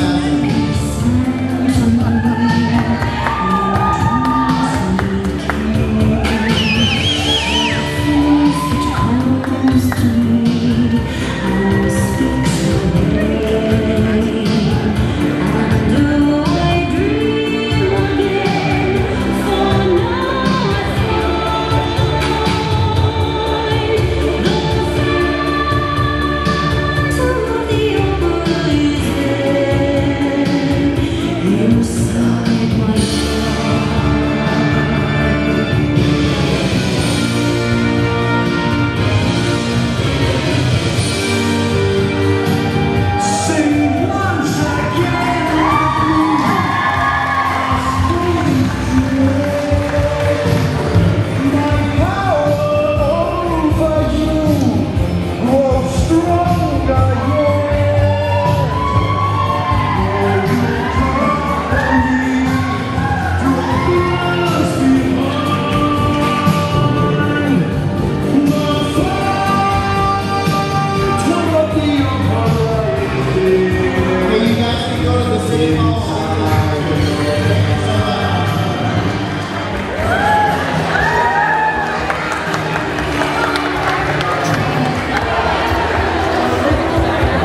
time.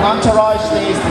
Entourage stays